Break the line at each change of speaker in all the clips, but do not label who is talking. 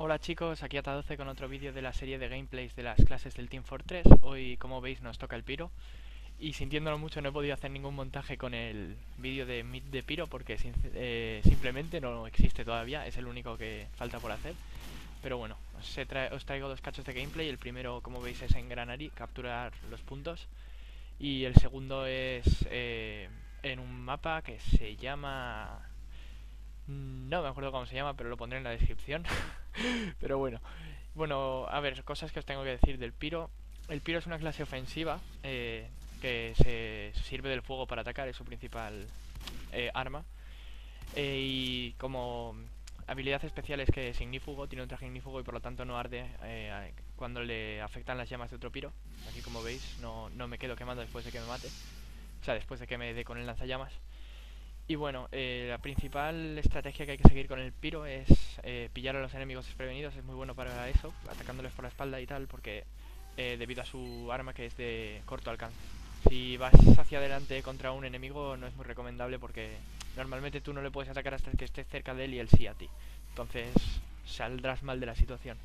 Hola chicos, aquí Ata12 con otro vídeo de la serie de gameplays de las clases del Team Fortress. Hoy, como veis, nos toca el Piro. Y sintiéndolo mucho no he podido hacer ningún montaje con el vídeo de de Piro porque eh, simplemente no existe todavía, es el único que falta por hacer. Pero bueno, os, traigo dos cachos de gameplay. El primero, como veis, es engranar y capturar los puntos. Y el segundo es eh, en un mapa que se llama... No me acuerdo cómo se llama, pero lo pondré en la descripción. pero bueno. Bueno, a ver, cosas que os tengo que decir del Piro. El Piro es una clase ofensiva eh, que se sirve del fuego para atacar, es su principal eh, arma. y como habilidad especial es que es ignífugo, tiene un traje ignífugo y por lo tanto no arde cuando le afectan las llamas de otro piro. Aquí como veis no, no me quedo quemando después de que me mate. O sea, después de que me dé con el lanzallamas. Y bueno, eh, la principal estrategia que hay que seguir con el piro es eh, pillar a los enemigos desprevenidos. Es muy bueno para eso, atacándoles por la espalda y tal, porque eh, debido a su arma que es de corto alcance. Si vas hacia adelante contra un enemigo no es muy recomendable porque normalmente tú no le puedes atacar hasta que estés cerca de él y él sí a ti. Entonces saldrás mal de la situación.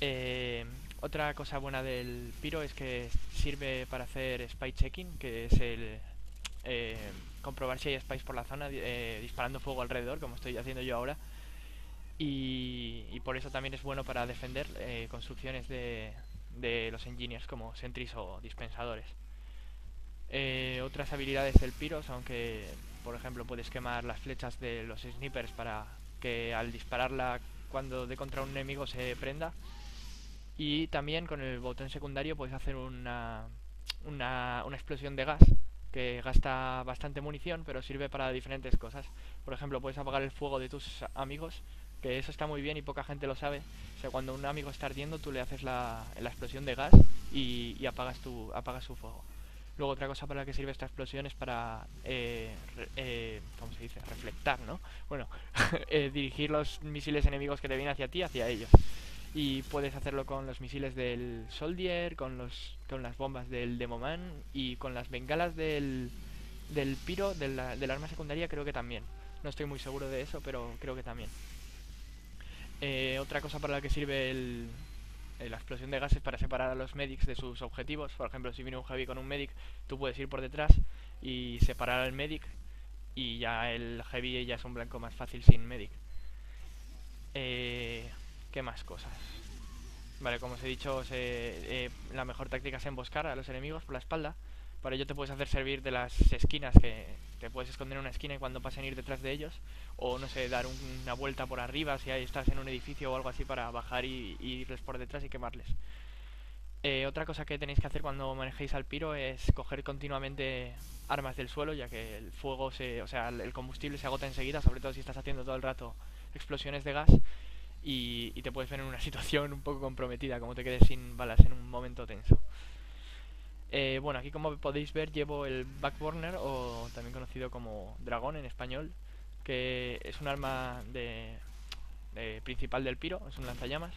Eh, otra cosa buena del Piro es que sirve para hacer spy checking, que es el comprobar si hay spies por la zona eh, disparando fuego alrededor, como estoy haciendo yo ahora. Y, por eso también es bueno para defender construcciones de, de, los engineers como sentries o dispensadores. otras habilidades del Piro son que, por ejemplo, puedes quemar las flechas de los snipers para que al dispararla cuando de contra un enemigo se prenda y también con el botón secundario puedes hacer una, una, una explosión de gas que gasta bastante munición, pero sirve para diferentes cosas. Por ejemplo, puedes apagar el fuego de tus amigos, que eso está muy bien y poca gente lo sabe. O sea, cuando un amigo está ardiendo, tú le haces la, la explosión de gas y, apagas, tu, apagas su fuego. Luego otra cosa para la que sirve esta explosión es para, eh, eh, ¿cómo se dice? Reflectar, ¿no? Bueno, eh, dirigir los misiles enemigos que te vienen hacia ti, hacia ellos y puedes hacerlo con los misiles del Soldier, con los con las bombas del Demoman y con las bengalas del, del Piro, del, del arma secundaria creo que también. No estoy muy seguro de eso, pero creo que también. Eh, otra cosa para la que sirve el, la explosión de gases para separar a los medics de sus objetivos. Por ejemplo, si viene un heavy con un medic, tú puedes ir por detrás y separar al medic y ya el heavy ya es un blanco más fácil sin medic. Eh, ¿Qué más cosas? Vale, como os he dicho, eh, la mejor táctica es emboscar a los enemigos por la espalda. Para ello te puedes hacer servir de las esquinas, que te puedes esconder en una esquina y cuando pasen ir detrás de ellos. O, no sé, dar una vuelta por arriba si ahí estás en un edificio o algo así para bajar y, irles por detrás y quemarles. Eh, otra cosa que tenéis que hacer cuando manejéis al piro es coger continuamente armas del suelo, ya que el fuego, se, o sea, el combustible se agota enseguida, sobre todo si estás haciendo todo el rato explosiones de gas y, te puedes ver en una situación un poco comprometida, como te quedes sin balas en un momento tenso. Eh, bueno, aquí como podéis ver llevo el Backburner, o también conocido como dragón en español, que es un arma de, principal del piro, es un lanzallamas,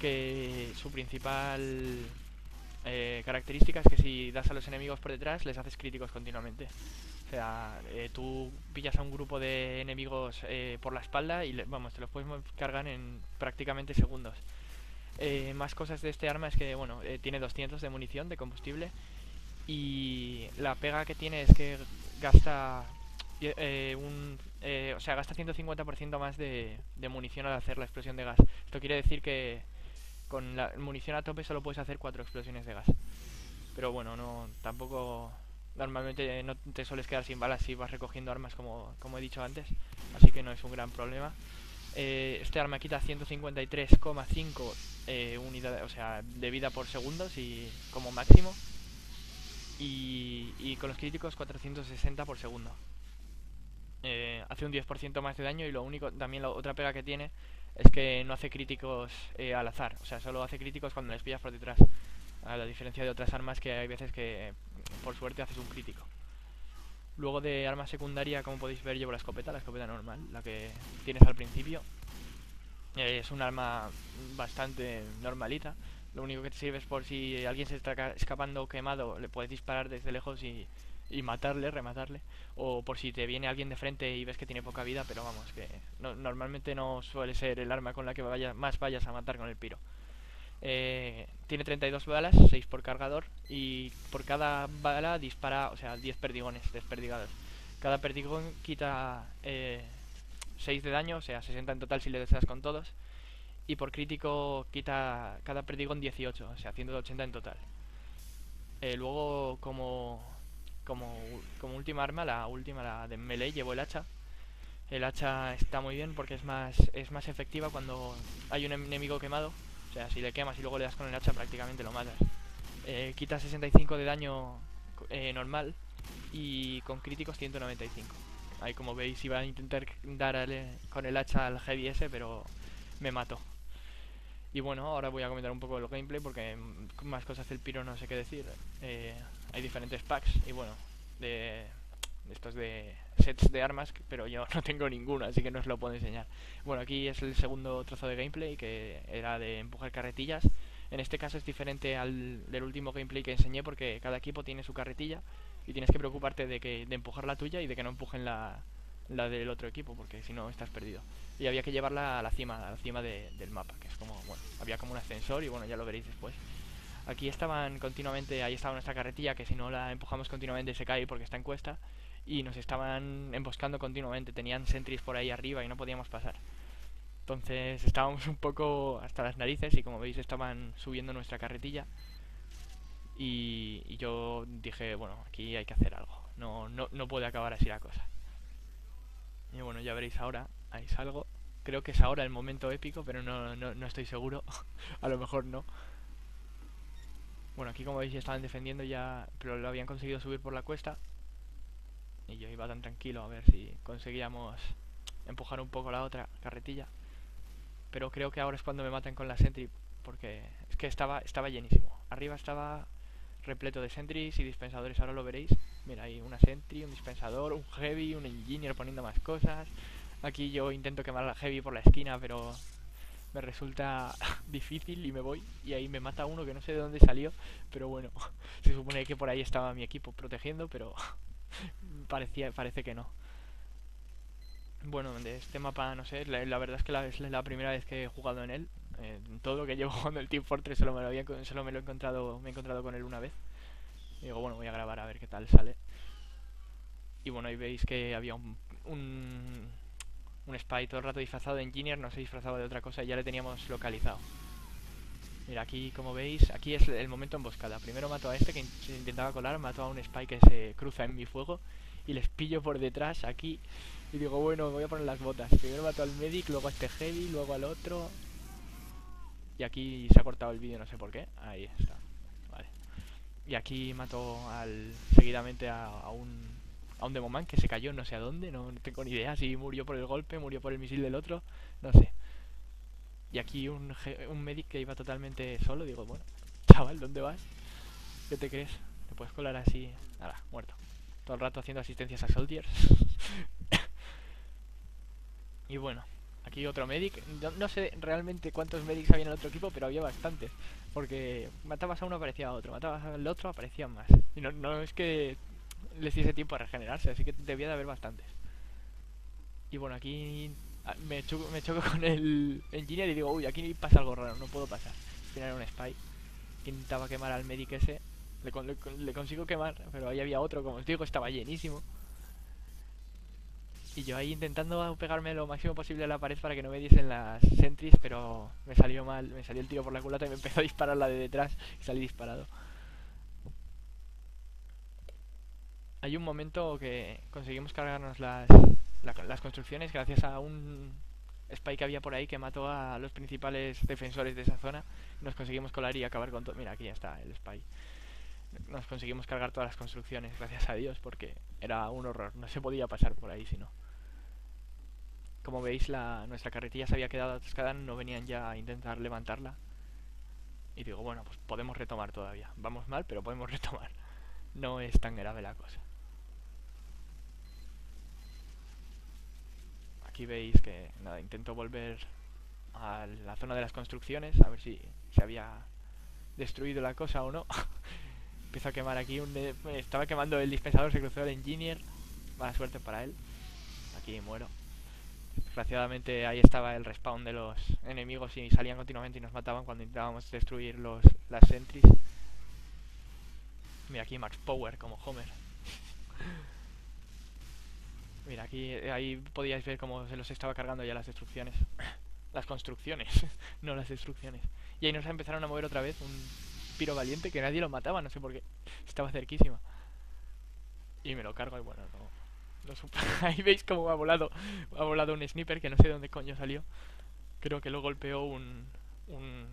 que su principal eh, característica es que si das a los enemigos por detrás les haces críticos continuamente. O sea, eh, tú pillas a un grupo de enemigos eh, por la espalda y vamos, te los puedes cargar en prácticamente segundos. Eh, más cosas de este arma es que, bueno, tiene 200 de munición, de combustible. Y la pega que tiene es que gasta un, o sea, gasta 150% más de, de, munición al hacer la explosión de gas. Esto quiere decir que con la munición a tope solo puedes hacer 4 explosiones de gas. Pero bueno, no tampoco Normalmente no te sueles quedar sin balas si vas recogiendo armas como, he dicho antes, así que no es un gran problema. Eh, este arma quita 153,5 eh, unidades, o sea, de vida por segundo y como máximo. Y, con los críticos 460 por segundo. Eh, hace un 10% más de daño y lo único, también la otra pega que tiene es que no hace críticos al azar, o sea, solo hace críticos cuando les pillas por detrás. A la diferencia de otras armas que hay veces que por suerte haces un crítico. Luego de arma secundaria, como podéis ver, llevo la escopeta, la escopeta normal, la que tienes al principio. Es un arma bastante normalita. Lo único que te sirve es por si alguien se está escapando quemado, le puedes disparar desde lejos y, y matarle, rematarle. O por si te viene alguien de frente y ves que tiene poca vida, pero vamos, que normalmente no suele ser el arma con la que más vayas a matar con el piro. Eh, tiene 32 balas, 6 por cargador, y por cada bala dispara, o sea, 10 perdigones desperdigados. Cada perdigón quita eh, 6 de daño, o sea, 60 en total si le deseas con todos. Y por crítico quita cada perdigón 18, o sea, 180 en total. Eh, luego, como, como, como última arma, la última, la de melee, llevo el hacha. El hacha está muy bien porque es más, es más efectiva cuando hay un enemigo quemado. O sea, si le quemas y luego le das con el hacha, prácticamente lo matas. Eh, quita 65 de daño eh, normal y con críticos 195. Ahí como veis iba a intentar dar con el hacha al heavy ese, pero me mató. Y bueno, ahora voy a comentar un poco el gameplay porque más cosas del Piro no sé qué decir. Eh, hay diferentes packs y bueno, de, estos de sets de armas, pero yo no tengo ninguno, así que no os lo puedo enseñar. Bueno, aquí es el segundo trozo de gameplay que era de empujar carretillas. En este caso es diferente al del último gameplay que enseñé porque cada equipo tiene su carretilla y tienes que preocuparte de que de empujar la tuya y de que no empujen la, la del otro equipo, porque si no estás perdido. Y había que llevarla a la cima, a la cima del mapa, que es como, bueno, había como un ascensor y bueno, ya lo veréis después. Aquí estaban continuamente, ahí estaba nuestra carretilla, que si no la empujamos continuamente se cae porque está en cuesta, y nos estaban emboscando continuamente, tenían sentries por ahí arriba y no podíamos pasar. Entonces estábamos un poco hasta las narices y como veis estaban subiendo nuestra carretilla y, yo dije, bueno, aquí hay que hacer algo. No, no, no puede acabar así la cosa. Y bueno, ya veréis ahora. Ahí salgo. Creo que es ahora el momento épico, pero no, no, no estoy seguro. a lo mejor no. Bueno, aquí como veis ya estaban defendiendo ya, pero lo habían conseguido subir por la cuesta. Y yo iba tan tranquilo a ver si conseguíamos empujar un poco la otra carretilla. Pero creo que ahora es cuando me matan con la sentry, porque es que estaba, estaba llenísimo. Arriba estaba repleto de sentries y dispensadores, ahora lo veréis. Mira, hay una sentry, un dispensador, un heavy, un engineer poniendo más cosas. Aquí yo intento quemar la heavy por la esquina, pero me resulta difícil y me voy. Y ahí me mata uno que no sé de dónde salió, pero bueno, se supone que por ahí estaba mi equipo protegiendo, pero parecía, parece que no. Bueno, de este mapa, no sé, la, verdad es que la, es la primera vez que he jugado en él. Eh, todo lo que llevo jugando el Team Fortress solo me lo, solo me lo he encontrado me he encontrado con él una vez. Y digo, bueno, voy a grabar a ver qué tal sale. Y bueno, ahí veis que había un, un, un spy todo el rato disfrazado de engineer, no se disfrazaba de otra cosa y ya le teníamos localizado. Mira, aquí como veis, aquí es el momento emboscada. Primero mato a este que intentaba colar, mato a un spy que se cruza en mi fuego y les pillo por detrás aquí y digo, bueno, voy a poner las botas. Primero mato al medic, luego a este heavy, luego al otro, y aquí se ha cortado el vídeo, no sé por qué. Ahí está. Vale. Y aquí mató al seguidamente a, un a un Demoman que se cayó no sé a dónde, no, tengo ni idea si murió por el golpe, murió por el misil del otro, no sé. Y aquí un, un medic que iba totalmente solo, digo, bueno, chaval, ¿dónde vas? ¿Qué te crees? ¿Te puedes colar así? Nada, muerto. Todo el rato haciendo asistencias a soldiers. y bueno, Aquí otro medic. No, sé realmente cuántos medics había en el otro equipo, pero había bastantes. Porque matabas a uno, aparecía otro. Matabas al otro, aparecían más. Y no, no es que les diese tiempo a regenerarse, así que debía de haber bastantes. Y bueno, aquí me choco, me choco con el engineer y digo, uy, aquí pasa algo raro, no puedo pasar. Al final era un spy. Intentaba quemar al medic ese. Le, le consigo quemar, pero ahí había otro, como os digo, estaba llenísimo. Y yo ahí intentando pegarme lo máximo posible a la pared para que no me diesen las sentries, pero me salió mal, me salió el tiro por la culata y me empezó a disparar la de detrás y salí disparado. Hay un momento que conseguimos cargarnos las, las construcciones gracias a un spy que había por ahí que mató a los principales defensores de esa zona. Nos conseguimos colar y acabar con todo. Mira, aquí ya está el spy. Nos conseguimos cargar todas las construcciones, gracias a Dios, porque era un horror. No se podía pasar por ahí si no. Como veis, la, nuestra carretilla se había quedado atascada, no venían ya a intentar levantarla. Y digo, bueno, pues podemos retomar todavía. Vamos mal, pero podemos retomar. No es tan grave la cosa. Aquí veis que, nada, intento volver a la zona de las construcciones, a ver si se había destruido la cosa o no. Empiezo a quemar aquí un... Estaba quemando el dispensador, se cruzó el engineer. Mala suerte para él. Aquí muero. Desgraciadamente ahí estaba el respawn de los enemigos y salían continuamente y nos mataban cuando intentábamos destruir los, las sentries. Mira aquí Max Power como Homer. Mira, aquí ahí podíais ver cómo se los estaba cargando ya las destrucciones. las construcciones, no las destrucciones. Y ahí nos empezaron a mover otra vez un piro valiente que nadie lo mataba, no sé por qué. Estaba cerquísima. Y me lo cargo y bueno, no, ahí veis cómo ha volado. Ha volado un sniper que no sé de dónde coño salió. Creo que lo golpeó un, un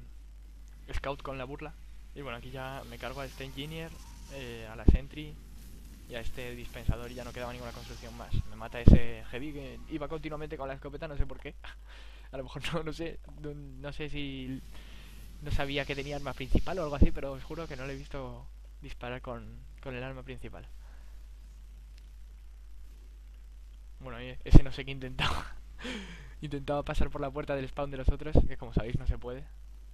scout con la burla. Y bueno, aquí ya me cargo a este engineer, eh, a la sentry y a este dispensador ya no quedaba ninguna construcción más. Me mata ese heavy que iba continuamente con la escopeta, no sé por qué. a lo mejor no, no sé, no, sé si no sabía que tenía arma principal o algo así, pero os juro que no le he visto disparar con, con el arma principal. Bueno, ese no sé qué intentaba. intentaba pasar por la puerta del spawn de los otros, que como sabéis no se puede.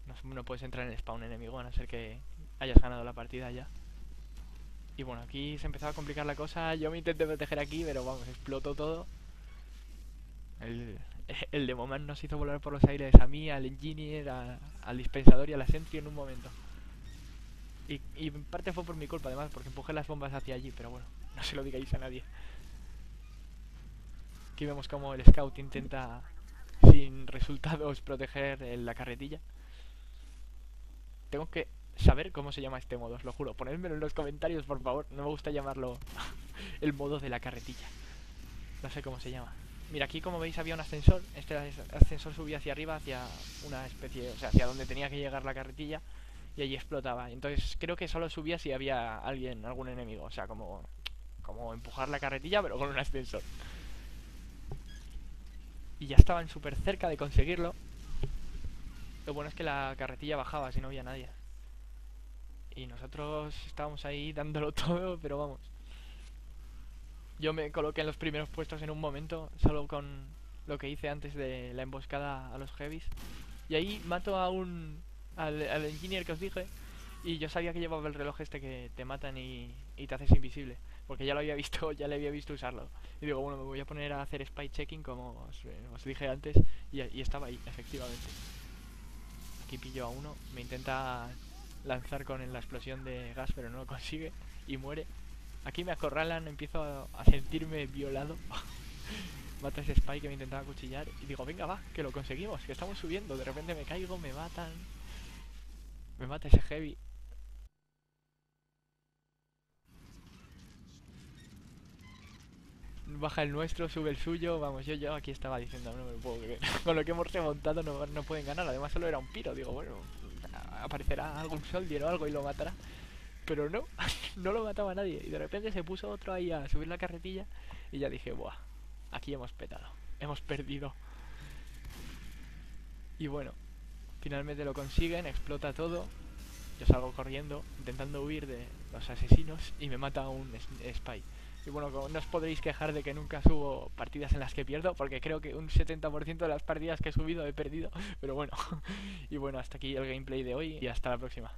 No, no puedes entrar en el spawn enemigo a no ser que hayas ganado la partida ya. Y bueno, aquí se empezaba a complicar la cosa. Yo me intenté proteger aquí, pero vamos, explotó todo. El, el de Moment nos hizo volar por los aires a mí, al engineer, al dispensador y a la sentry en un momento. Y, y, en parte fue por mi culpa además, porque empujé las bombas hacia allí, pero bueno, no se lo digáis a nadie. Aquí vemos como el scout intenta, sin resultados, proteger la carretilla. Tengo que saber cómo se llama este modo, os lo juro. Ponedmelo en los comentarios, por favor. No me gusta llamarlo el modo de la carretilla. No sé cómo se llama. Mira, aquí como veis había un ascensor. Este ascensor subía hacia arriba, hacia una especie, o sea, hacia donde tenía que llegar la carretilla. Y allí explotaba. Entonces creo que solo subía si había alguien, algún enemigo. O sea, como, como empujar la carretilla, pero con un ascensor. Y ya estaban súper cerca de conseguirlo. Lo bueno es que la carretilla bajaba si no había nadie. Y nosotros estábamos ahí dándolo todo, pero vamos. Yo me coloqué en los primeros puestos en un momento, solo con lo que hice antes de la emboscada a los heavies. Y ahí mato a un... al, engineer que os dije. Y yo sabía que llevaba el reloj este que te matan y, y te haces invisible. Porque ya lo había visto, ya le había visto usarlo. Y digo, bueno, me voy a poner a hacer spy checking como os, os dije antes. Y estaba ahí, efectivamente. Aquí pillo a uno, me intenta lanzar con la explosión de gas, pero no lo consigue y muere. Aquí me acorralan, empiezo a, sentirme violado. Mata ese spy que me intentaba cuchillar y digo, venga va, que lo conseguimos, que estamos subiendo. De repente me caigo, me matan. Me mata ese heavy. Baja el nuestro, sube el suyo, vamos, yo, yo aquí estaba diciendo, no me puedo creer. Con lo que hemos remontado no, no pueden ganar, además solo era un piro, digo, bueno, aparecerá algún soldier o algo y lo matará. Pero no, no lo mataba nadie. Y de repente se puso otro ahí a subir la carretilla y ya dije, buah, aquí hemos petado, hemos perdido. Y bueno, finalmente lo consiguen, explota todo. Yo salgo corriendo, intentando huir de los asesinos y me mata un spy. Y bueno, no os podréis quejar de que nunca subo partidas en las que pierdo, porque creo que un 70% de las partidas que he subido he perdido. Pero bueno, y bueno, hasta aquí el gameplay de hoy y hasta la próxima.